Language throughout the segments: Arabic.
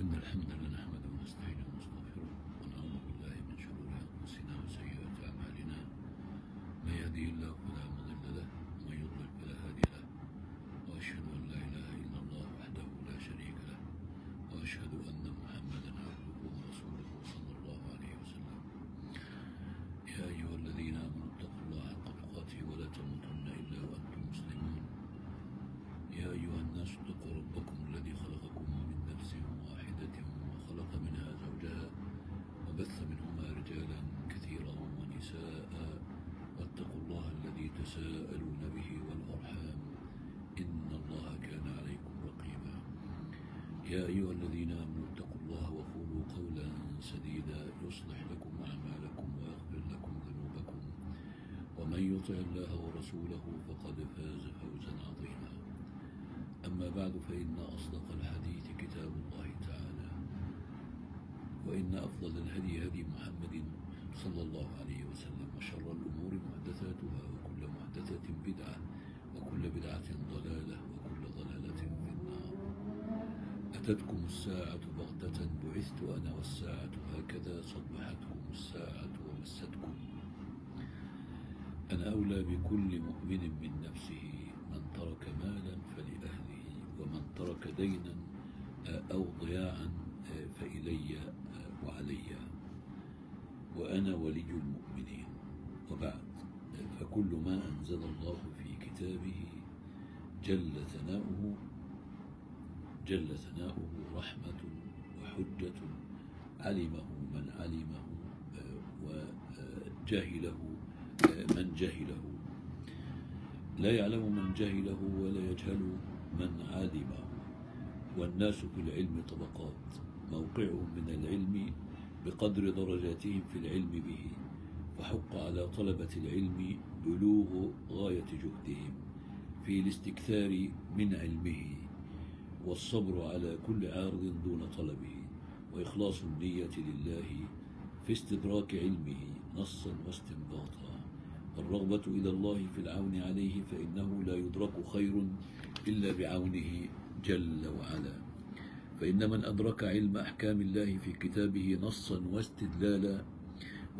إن الحمد لله نحمده ونستعينه ونستغفره ونعوذ بالله من شرور أنفسنا وسيئات أعمالنا. من يهده الله فلا مضل له ومن يضلل فلا هادي له وأشهد أن لا إله إلا الله وحده لا شريك له وأشهد أن محمدا عبده ورسوله صلى الله عليه وسلم يا أيها الذين آمنوا اتقوا الله حق تقاته ولا تموتن إلا وأنتم مسلمون يا أيها الناس اتقوا ربكم الذي خلقكم من نفس واحدة وخلق منها زوجها وبث منهما رجالا كثيرا ونساء واتقوا الله الذي تساءلون به والأرحام إن الله كان عليكم رقيبا يا أيها الذين آمنوا اتقوا الله وقولوا قولا سديدا يصلح لكم أعمالكم ويغفر لكم ذنوبكم. ومن يطع الله ورسوله فقد فاز فوزا عظيما. أما بعد فإن أصدق الحديث كتاب الله تعالى وإن أفضل الهدي هدي محمد صلى الله عليه وسلم وشر الأمور محدثاتها وكل محدثة بدعة وكل بدعة ضلالة وكل ضلالة في النار أتتكم الساعة بغتة بعثت أنا والساعة هكذا صبحتكم الساعة ومستكم. أنا أولى بكل مؤمن من نفسه من ترك مالا فلأهله ومن ترك دينا أو ضياعا فإلي وعلي. وأنا ولي المؤمنين. وبعد فكل ما أنزل الله في كتابه جل ثناؤه جل ثناؤه رحمة وحجة علمه من علمه وجهله من جهله لا يعلم من جهله ولا يجهل من علمه. والناس في العلم طبقات. موقعهم من العلم بقدر درجاتهم في العلم به فحق على طلبة العلم بلوغ غاية جهدهم في الاستكثار من علمه. والصبر على كل عارض دون طلبه وإخلاص النية لله في استدراك علمه نصا واستنباطا. والرغبة إلى الله في العون عليه فإنه لا يدرك خير إلا بعونه جل وعلا. فإن من أدرك علم أحكام الله في كتابه نصا واستدلالا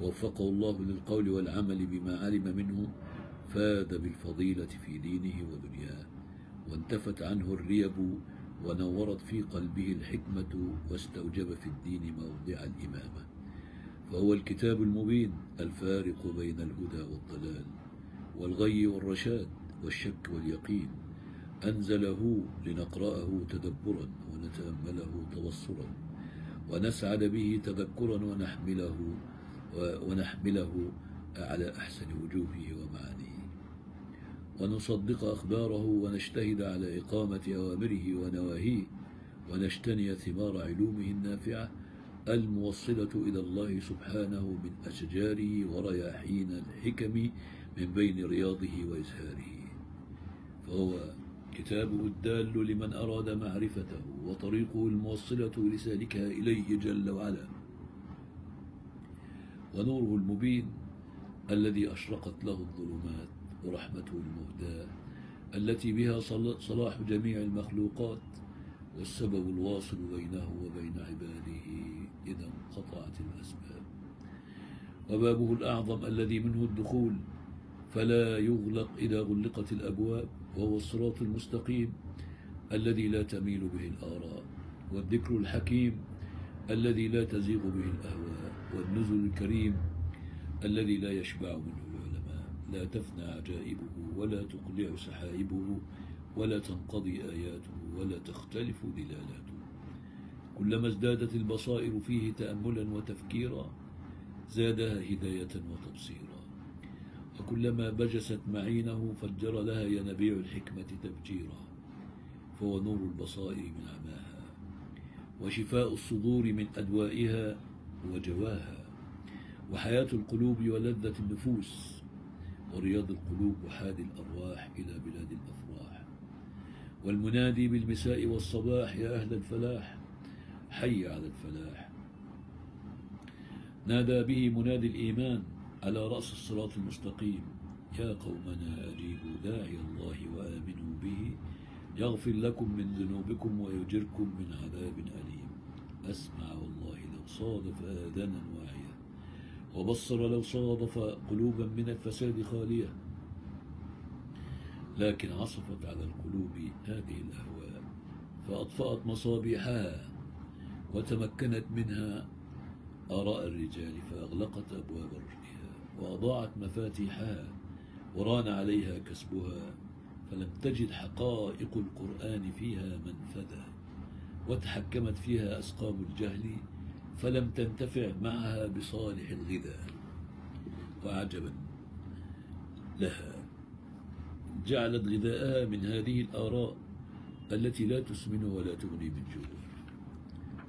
ووفقه الله للقول والعمل بما علم منه فاد بالفضيلة في دينه ودنياه وانتفت عنه الريب ونورت في قلبه الحكمة واستوجب في الدين موضع الإمامة. فهو الكتاب المبين الفارق بين الهدى والضلال والغي والرشاد والشك واليقين. أنزله لنقرأه تدبرا ونتأمله تبصرا ونسعد به تذكرا ونحمله ونحمله على أحسن وجوهه ومعانيه. ونصدق أخباره ونجتهد على إقامة أوامره ونواهيه ونجتني ثمار علومه النافعة الموصلة إلى الله سبحانه من أشجاره ورياحين الحكم من بين رياضه وإزهاره. فهو كتابه الدال لمن أراد معرفته وطريقه الموصلة لسالكها إليه جل وعلا. ونوره المبين الذي أشرقت له الظلمات ورحمته المهداة التي بها صلاح جميع المخلوقات والسبب الواصل بينه وبين عباده إذا انقطعت الأسباب. وبابه الأعظم الذي منه الدخول فلا يغلق إذا غلقت الأبواب وهو الصراط المستقيم الذي لا تميل به الآراء والذكر الحكيم الذي لا تزيغ به الأهواء والنزل الكريم الذي لا يشبع منه. لا تفنى عجائبه ولا تقلع سحائبه ولا تنقضي آياته ولا تختلف دلالاته. كلما ازدادت البصائر فيه تأملا وتفكيرا زادها هداية وتبصيرا. وكلما بجست معينه فجر لها ينابيع الحكمة تفجيرا فهو نور البصائر من عماها وشفاء الصدور من أدوائها وجواها. وحياة القلوب ولذة النفوس ورياض القلوب وحاد الأرواح إلى بلاد الأفراح. والمنادي بالمساء والصباح يا أهل الفلاح حي على الفلاح. نادى به منادي الإيمان على رأس الصراط المستقيم يا قومنا أجيبوا داعي الله وآمنوا به يغفر لكم من ذنوبكم ويجركم من عذاب أليم. أسمع والله لو صادف آذانا واعية وبصر لو صادف قلوبا من الفساد خالية. لكن عصفت على القلوب هذه الأهواء فأطفأت مصابيحها وتمكنت منها. آراء الرجال فأغلقت أبواب رشدها وأضاعت مفاتيحها وران عليها كسبها. فلم تجد حقائق القرآن فيها منفذا وتحكمت فيها أسقام الجهل فلم تنتفع معها بصالح الغذاء. وعجبا لها. جعلت غذاءها من هذه الآراء التي لا تسمن ولا تغني من جوع.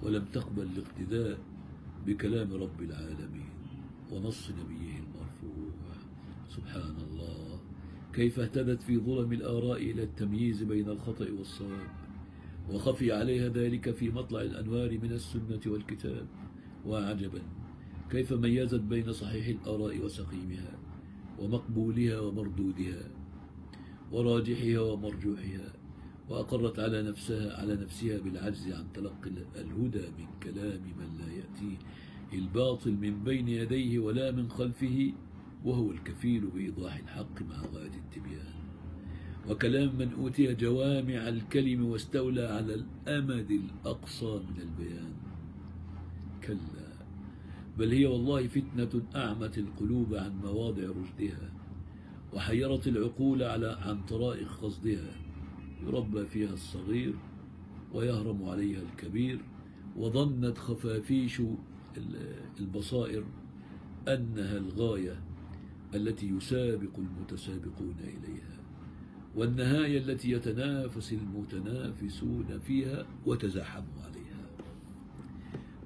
ولم تقبل الاقتداء بكلام رب العالمين ونص نبيه المرفوع. سبحان الله. كيف اهتدت في ظلم الآراء إلى التمييز بين الخطأ والصواب. وخفي عليها ذلك في مطلع الأنوار من السنة والكتاب. وعجبا. كيف ميزت بين صحيح الآراء وسقيمها ومقبولها ومردودها وراجحها ومرجوحها وأقرت على نفسها على نفسها بالعجز عن تلقي الهدى من كلام من لا يأتيه الباطل من بين يديه ولا من خلفه وهو الكفيل بإيضاح الحق مع غاية التبيان. وكلام من أوتي جوامع الكلم واستولى على الأمد الأقصى من البيان. كلا. بل هي والله فتنة أعمت القلوب عن مواضع رشدها وحيرت العقول على عن طرائق قصدها يربى فيها الصغير ويهرم عليها الكبير وظنت خفافيش البصائر أنها الغاية التي يسابق المتسابقون إليها والنهاية التي يتنافس المتنافسون فيها وتزاحموا عليها.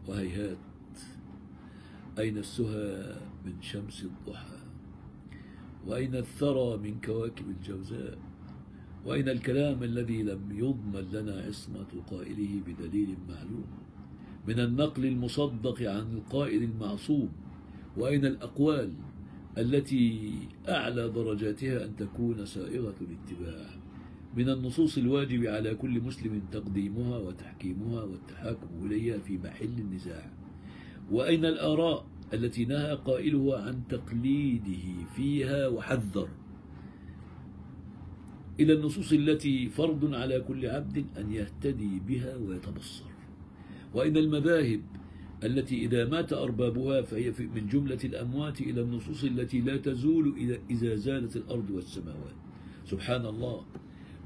وهيهات. أين السهى من شمس الضحى؟ وأين الثرى من كواكب الجوزاء؟ وأين الكلام الذي لم يضمن لنا عصمة قائله بدليل معلوم؟ من النقل المصدق عن القائل المعصوم؟ وأين الأقوال التي أعلى درجاتها أن تكون سائغة الاتباع؟ من النصوص الواجب على كل مسلم تقديمها وتحكيمها والتحاكم إليها في محل النزاع. وأين الآراء التي نهى قائلها عن تقليده فيها وحذر؟ إلى النصوص التي فرض على كل عبد أن يهتدي بها ويتبصر. وإن المذاهب التي إذا مات أربابها فهي من جملة الأموات إلى النصوص التي لا تزول إذا زالت الأرض والسماوات. سبحان الله.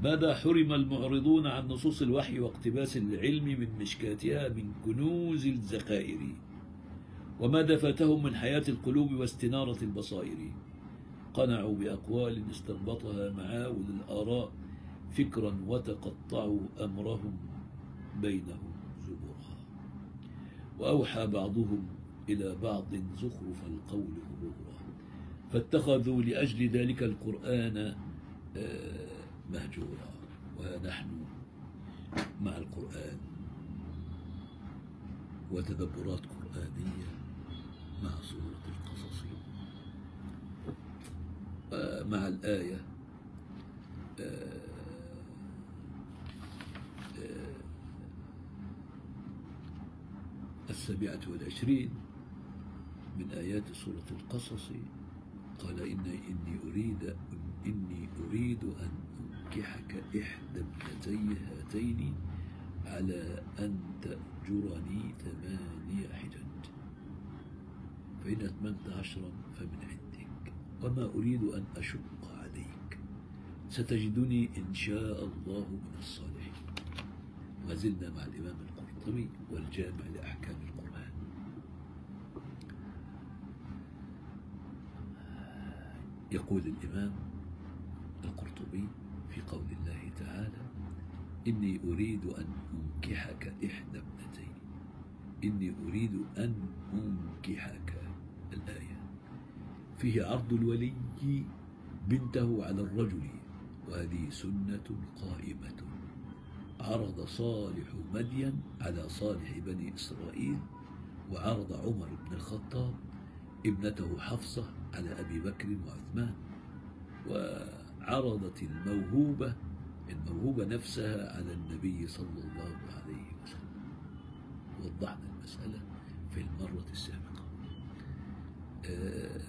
ماذا حرم المعرضون عن نصوص الوحي واقتباس العلم من مشكاتها من كنوز الذخائر وماذا فاتهم من حياة القلوب واستنارة البصائر؟ قنعوا بأقوال استنبطها معاول الآراء فكرا وتقطعوا أمرهم بينهم زبرا. وأوحى بعضهم إلى بعض زخرف القول غرورا. فاتخذوا لأجل ذلك القرآن آه، مهجورا ونحن مع القرآن وتدبرات قرآنية مع سورة القصص. مع الآية. آه، آه، السابعة والعشرين من آيات سورة القصص. قال إن إني أريد إني أريد أن أنكحك إحدى ابنتي هاتين على أن تأجرني ثمانية حجج فإن أتممت عشرا فمن عندك. وما أريد أن أشق عليك. ستجدني إن شاء الله من الصالحين. ما زلنا مع الإمام القرطبي والجامع لأحكام القرآن. يقول الإمام القرطبي في قول الله تعالى إني أريد أن أنكحك إحدى ابنتين. إني أريد أن أنكحك الآية. فيه عرض الولي بنته على الرجل وهذه سنة قائمة. عرض صالح مدين على صالح بني إسرائيل وعرض عمر بن الخطاب ابنته حفصة على أبي بكر وعثمان. وعرضت الموهوبة الموهوبة نفسها على النبي صلى الله عليه وسلم. وضحنا المسألة في المرة السابقة. آه،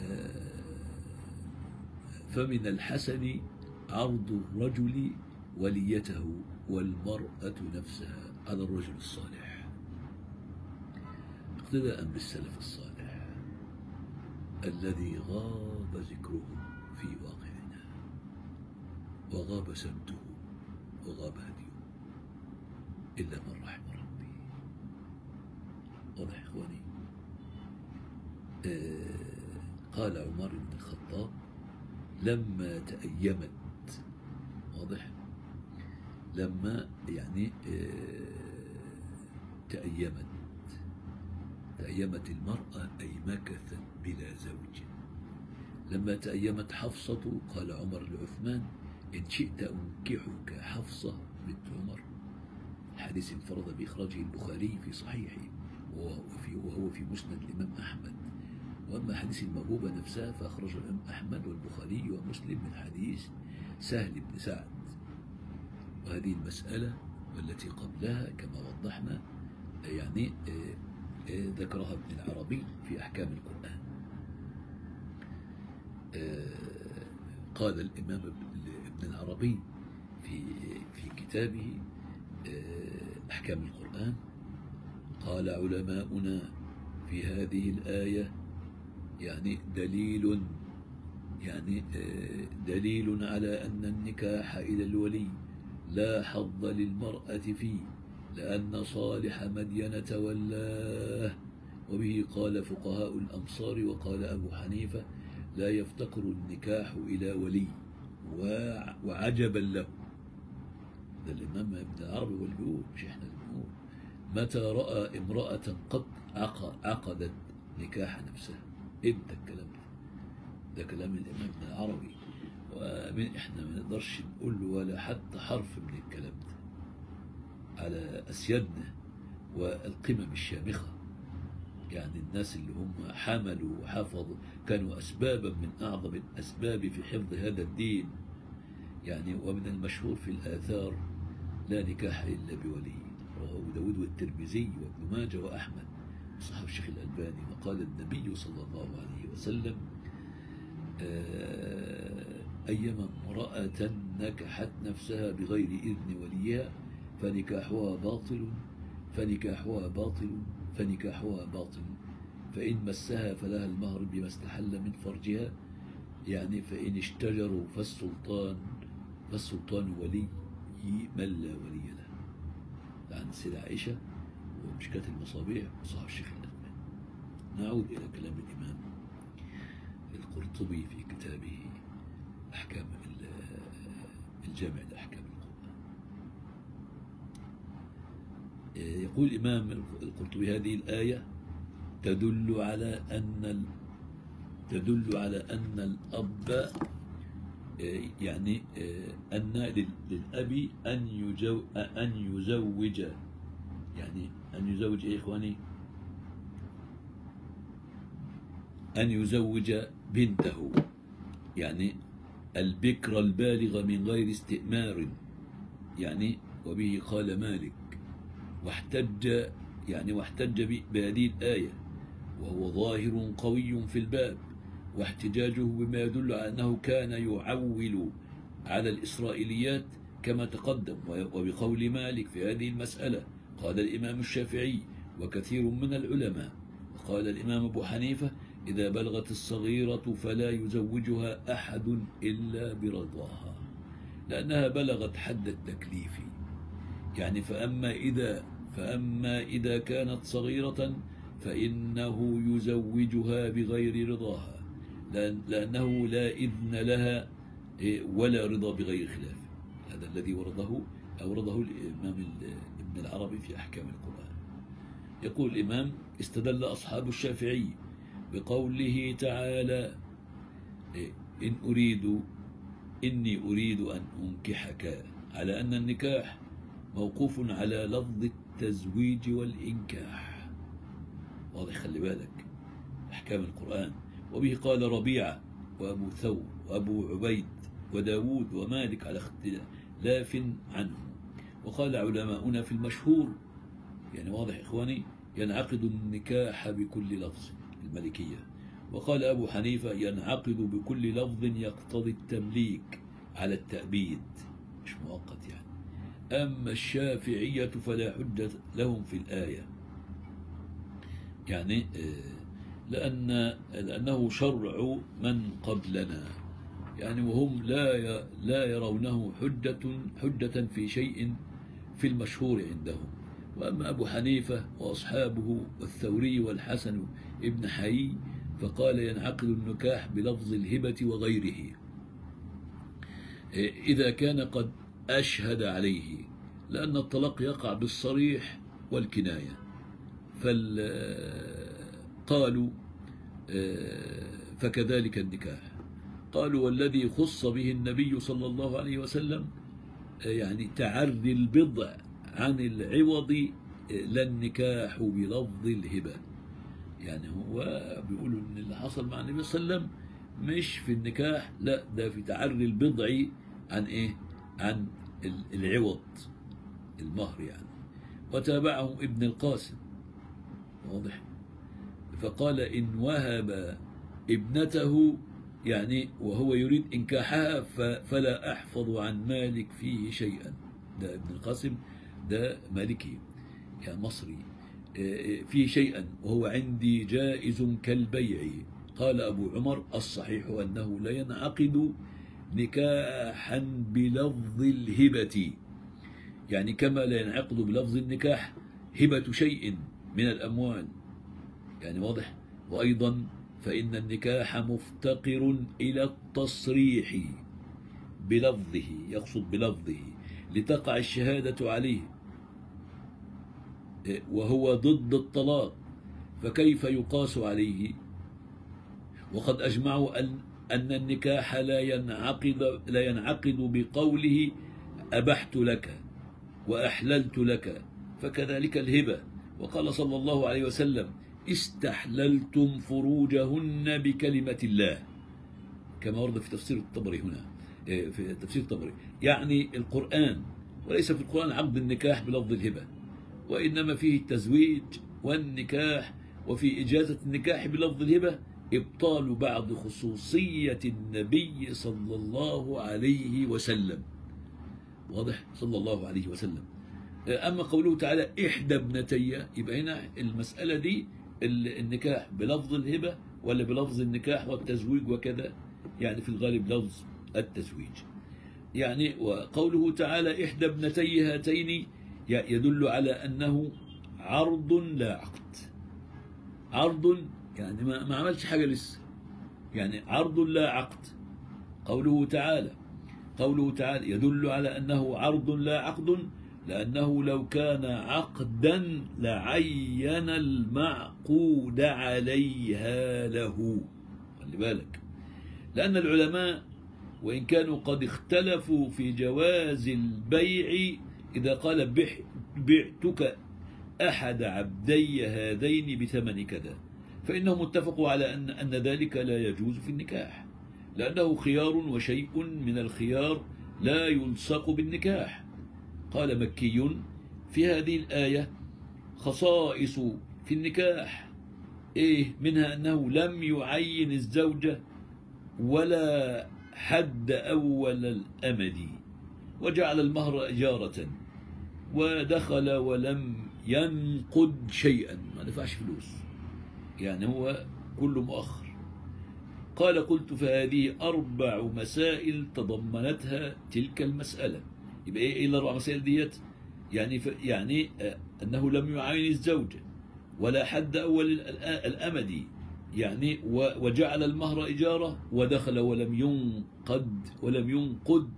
آه، فمن الحسن عرض الرجل وليته والمرأة نفسها على الرجل الصالح. اقتداء بالسلف الصالح. الذي غاب ذكره في واقعنا وغاب سمته وغاب هديه. إلا من رحم ربي. واضح إخواني؟ آه قال عمر بن الخطاب لما تأيمت. واضح؟ لما يعني آه تأيمت. تأيمت المرأة أي مكثت بلا زوج. لما تأيمت حفصة قال عمر لعثمان إن شئت أنكحك حفصة بنت عمر. حديث انفرد بإخراجه البخاري في صحيحه وهو في, مسند الإمام أحمد. وأما حديث الموهوبة نفسها فأخرجه الإمام أحمد والبخاري ومسلم من حديث سهل بن سعد. وهذه المسألة والتي قبلها كما وضحنا يعني آه، ذكرها ابن العربي في أحكام القرآن. آه، قال الإمام ابن العربي في في كتابه آه، أحكام القرآن قال علماؤنا في هذه الآية يعني دليل يعني دليل على أن النكاح إلى الولي لا حظ للمرأة فيه لأن صالح مدين تولاه قال فقهاء الأمصار وقال أبو حنيفة لا يفتقر النكاح إلى ولي وع- وعجبا له. ده الإمام ابن العربي بيقول مش إحنا بنقول متى رأى امرأة قد عق- عقدت نكاح نفسها؟ إمتى الكلام ده. ده كلام الإمام ابن العربي ومن إحنا ما نقدرش نقول له ولا حتى حرف من الكلام ده. على أسيادنا والقمم الشامخة. يعني الناس اللي هم حملوا وحفظوا كانوا أسبابا من أعظم الأسباب في حفظ هذا الدين. يعني ومن المشهور في الآثار لا نكاح إلا بولي رواه داود والترمذي وابن ماجه وأحمد. صحاب الشيخ الألباني وقال النبي صلى الله عليه وسلم آه، أيما امرأة نكحت نفسها بغير إذن وليها فنكاحها باطل فنكاحها باطل فنكاحها باطل. فإن مسها فلها المهر بما استحل من فرجها. يعني فإن اشتجروا فالسلطان فالسلطان ولي من لا ولي له. عن سيدة عائشة ومشكاة المصابيح وصحاب الشيخ الألباني نعود إلى كلام الإمام القرطبي في كتابه أحكام ال- الجامع لأحكام القرآن يقول الإمام القرطبي هذه الآية تدل على أن. تدل على أن الأب يعني أن لل- للأب أن يجو أن يزوج. يعني أن يزوج إيه إخواني؟ أن يزوج بنته. يعني البكر البالغ من غير استئمار. يعني وبه قال مالك. واحتج يعني واحتج بهذه الآية وهو ظاهر قوي في الباب واحتجاجه بما يدل على أنه كان يعول على الإسرائيليات كما تقدم وبقول مالك في هذه المسألة قال الإمام الشافعي وكثير من العلماء وقال الإمام أبو حنيفة إذا بلغت الصغيرة فلا يزوجها أحد إلا برضاها لأنها بلغت حد التكليف. يعني فأما إذا فأما إذا كانت صغيرة فإنه يزوجها بغير رضاها لأن لأنه لا إذن لها إيه، ولا رضا بغير خلاف. هذا الذي ورده أورده الإمام ال- ابن العربي في أحكام القرآن. يقول الإمام استدل أصحاب الشافعي بقوله تعالى إيه، إن أريد إني أريد أن أنكحك على أن النكاح موقوف على لفظ التزويج والإنكاح. واضح خلي بالك. أحكام القرآن. وبه قال ربيعة وأبو ثور وأبو عبيد وداود ومالك على اختلاف عنه. وقال علماؤنا في المشهور يعني واضح إخواني ينعقد النكاح بكل لفظ الملكية. وقال أبو حنيفة ينعقد بكل لفظ يقتضي التمليك على التأبيد. مش مؤقت يعني. أما الشافعية فلا حجة لهم في الآية. يعني آه، لأن لأنه شرع من قبلنا. يعني وهم لا لا يرونه حجة حجة في شيء في المشهور عندهم. وأما أبو حنيفة وأصحابه والثوري والحسن ابن حي فقال ينعقد النكاح بلفظ الهبة وغيره. إذا كان قد أشهد عليه لأن الطلاق يقع بالصريح والكناية. قالوا آه، فكذلك النكاح. قالوا والذي خص به النبي صلى الله عليه وسلم آه، يعني تعري البضع عن العوض آه، لا النكاح بلفظ الهبة. يعني هو بيقولوا إن اللي حصل مع النبي صلى الله عليه وسلم مش في النكاح لا ده في تعري البضع عن إيه؟ عن ال- العوض المهر يعني. وتابعهم ابن القاسم. واضح؟ فقال إن وهب ابنته يعني وهو يريد إنكاحها فلا أحفظ عن مالك فيه شيئا. ده ابن القاسم ده مالكي يعني مصري. آه، فيه شيئا وهو عندي جائز كالبيع. قال أبو عمر الصحيح أنه لا ينعقد نكاحا بلفظ الهبة. يعني كما لا ينعقد بلفظ النكاح هبة شيء من الأموال. يعني واضح؟ وأيضا فإن النكاح مفتقر إلى التصريح بلفظه يقصد بلفظه لتقع الشهادة عليه وهو ضد الطلاق فكيف يقاس عليه؟ وقد أجمعوا أن أن النكاح لا ينعقد لا ينعقد بقوله أبحت لك وأحللت لك فكذلك الهبة. وقال صلى الله عليه وسلم استحللتم فروجهن بكلمة الله. كما ورد في تفسير الطبري هنا إيه، في تفسير الطبري. يعني القرآن وليس في القرآن عقد النكاح بلفظ الهبة وإنما فيه التزويج والنكاح وفي إجازة النكاح بلفظ الهبة إبطال بعض خصوصية النبي صلى الله عليه وسلم. واضح؟ صلى الله عليه وسلم. أما قوله تعالى إحدى ابنتي يبقى هنا المسألة دي ال- النكاح بلفظ الهبة ولا بلفظ النكاح والتزويج وكذا؟ يعني في الغالب لفظ التزويج. يعني وقوله تعالى إحدى ابنتي هاتين يدل على أنه عرض لا عقد. عرض يعني ما, ما عملش حاجة لسه. يعني عرض لا عقد. قوله تعالى قوله تعالى يدل على أنه عرض لا عقد لأنه لو كان عقدا لعين المعقود عليها له. خلي بالك. لأن العلماء وإن كانوا قد اختلفوا في جواز البيع إذا قال بعتك أحد عبدي هذين بثمن كذا. فإنهم اتفقوا على أن, أن ذلك لا يجوز في النكاح لأنه خيار وشيء من الخيار لا يلصق بالنكاح. قال مكي في هذه الآية خصائص في النكاح. إيه منها أنه لم يعين الزوجة ولا حد أول الأمد وجعل المهر إجارة ودخل ولم ينقد شيئا. ما دفعش فلوس. يعني هو كله مؤخر. قال قلت فهذه أربع مسائل تضمنتها تلك المسألة. يبقى إيه إيه الأربع مسائل ديت؟ يعني يعني آه، أنه لم يعاين الزوجة ولا حد أول الأ- الأمد. يعني وجعل المهر إجارة ودخل ولم ينقد ولم ينقد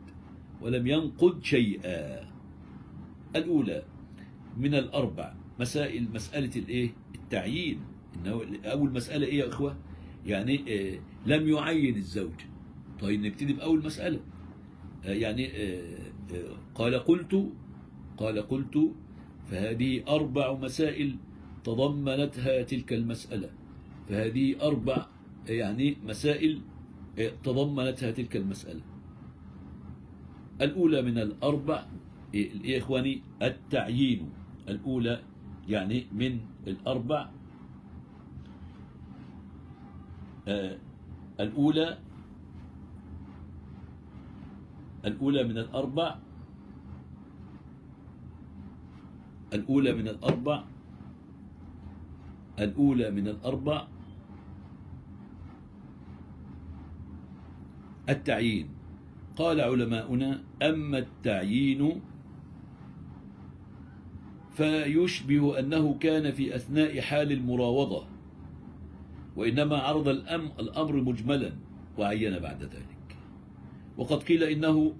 ولم ينقد شيئا. الأولى من الأربع مسائل مسألة الإيه؟ التعيين. إنه أول مسألة إيه يا إخوة؟ يعني آه، لم يعين الزوج. طيب نبتدي بأول مسألة. آه، يعني آه، قال قلت قال قلت فهذه أربع مسائل تضمنتها تلك المسألة. فهذه أربع يعني مسائل تضمنتها تلك المسألة. الأولى من الأربع إيه يا إخواني التعيين. الأولى يعني من الأربع آه الأولى الأولى من الأربع الأولى من الأربع الأولى من الأربع التعيين. قال علماؤنا أما التعيين فيشبه أنه كان في أثناء حال المراوضة. وإنما عرض الأمر مجملا وعين بعد ذلك. وقد قيل إنه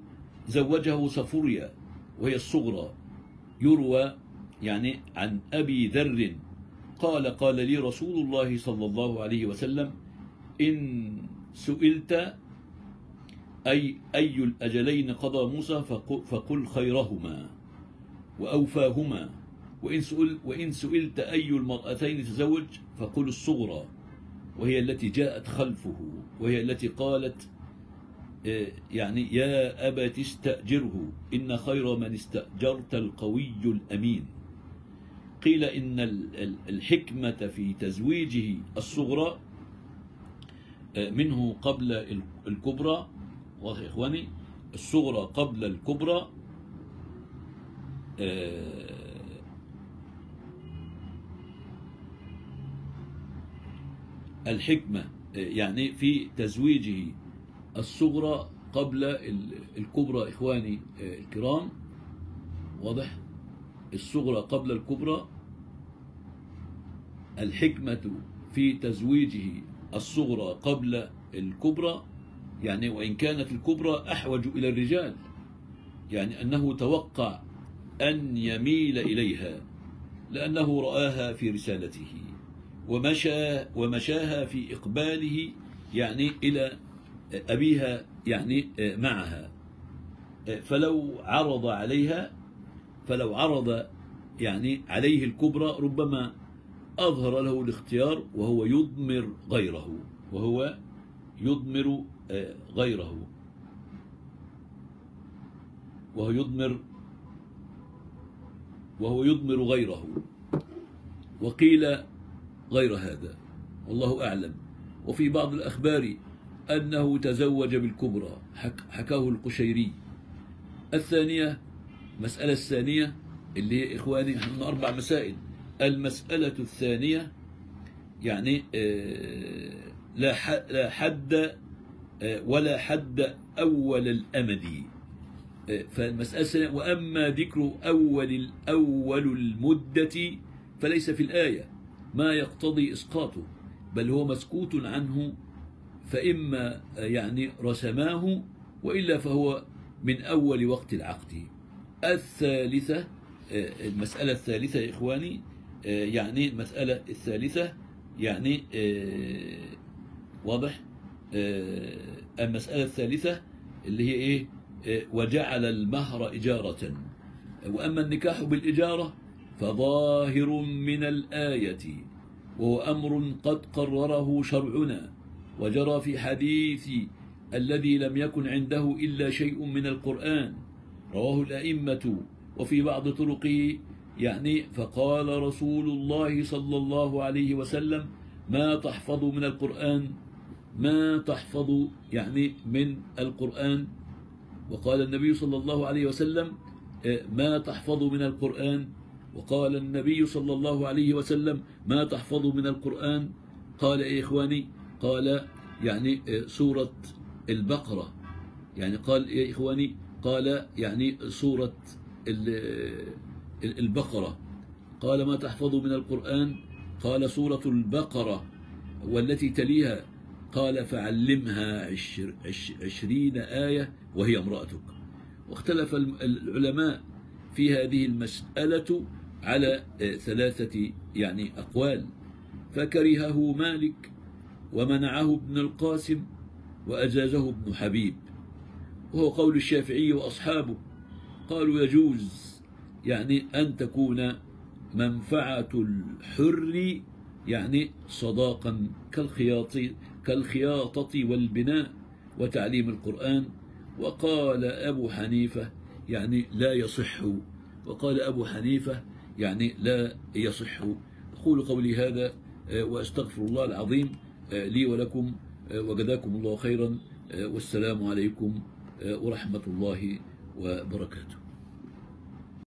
زوجه صفوريا وهي الصغرى. يروى يعني عن أبي ذر قال قال لي رسول الله صلى الله عليه وسلم إن سئلت أي أي الأجلين قضى موسى فقل خيرهما وأوفاهما. وإن, وإن سئلت أي المرأتين تزوج فقل الصغرى. وهي التي جاءت خلفه وهي التي قالت آه، يعني يا أبت استأجره إن خير من استأجرت القوي الأمين. قيل إن الحكمة في تزويجه الصغرى آه، منه قبل الكبرى. إخواني؟ الصغرى قبل الكبرى آه، الحكمة يعني في تزويجه الصغرى قبل الكبرى إخواني الكرام. واضح؟ الصغرى قبل الكبرى. الحكمة في تزويجه الصغرى قبل الكبرى يعني وإن كانت الكبرى أحوج إلى الرجال يعني أنه توقع أن يميل إليها لأنه رآها في رسالته. ومشى ومشاها في إقباله يعني إلى أبيها يعني معها. فلو عرض عليها فلو عرض يعني عليه الكبرى ربما أظهر له الاختيار وهو يضمر غيره وهو يضمر غيره. وهو يضمر وهو يضمر غيره. وقيل غير هذا. والله أعلم. وفي بعض الأخبار أنه تزوج بالكبرى. حكاه القشيري. الثانية مسألة الثانية اللي هي إخواني إحنا أربع مسائل. المسألة الثانية يعني آه، لا حد آه، ولا حد أول الأمد. آه، فالمسألة الثانية وأما ذكر أول أول المدة فليس في الآية. ما يقتضي إسقاطه بل هو مسكوت عنه فإما يعني رسماه وإلا فهو من أول وقت العقد. الثالثة آه، المسألة الثالثة يا إخواني آه، يعني المسألة الثالثة يعني آه، واضح؟ المسألة الثالثة اللي هي إيه؟ وجعل المهر إجارة. وأما النكاح بالإجارة فظاهر من الآية وهو أمر قد قرره شرعنا وجرى في حديث الذي لم يكن عنده إلا شيء من القرآن رواه الأئمة وفي بعض طرقه يعني فقال رسول الله صلى الله عليه وسلم ما تحفظ من القرآن؟ ما تحفظ يعني من القرآن؟ وقال النبي صلى الله عليه وسلم ما تحفظ من القرآن؟ وقال النبي صلى الله عليه وسلم ما تحفظ من القرآن؟ قال يا إخواني؟ قال يعني سورة البقرة. يعني قال يا إخواني؟ قال يعني سورة البقرة. قال ما تحفظ من القرآن؟ قال سورة البقرة والتي تليها. قال فعلمها عشر عشرين آية وهي امرأتك. واختلف العلماء في هذه المسألة على ثلاثة يعني أقوال. فكرهه مالك ومنعه ابن القاسم وأجازه ابن حبيب. وهو قول الشافعي وأصحابه. قالوا يجوز يعني أن تكون منفعة الحر يعني صداقا كالخياط كالخياطة والبناء وتعليم القرآن. وقال أبو حنيفة يعني لا يصح. وقال أبو حنيفة يعني لا يصح. أقول قولي هذا آه، وأستغفر الله العظيم آه، لي ولكم آه، وجزاكم الله خيرا والسلام عليكم ورحمة الله وبركاته.